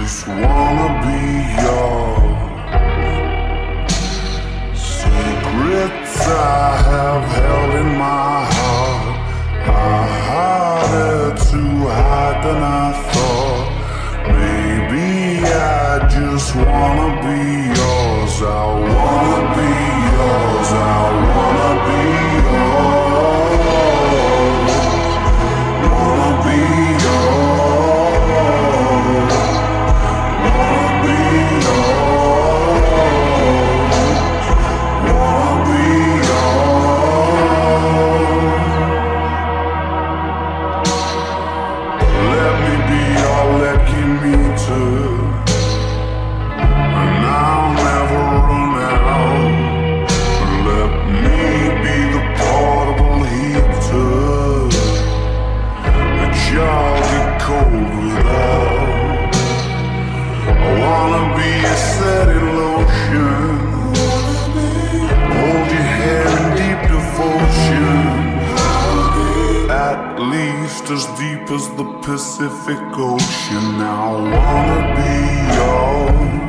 Just wanna be yours. Secrets I have held in my heart are harder to hide than I thought. Maybe I just wanna be yours. I wanna be yours. I meter, least as deep as the Pacific Ocean. I wanna be yours.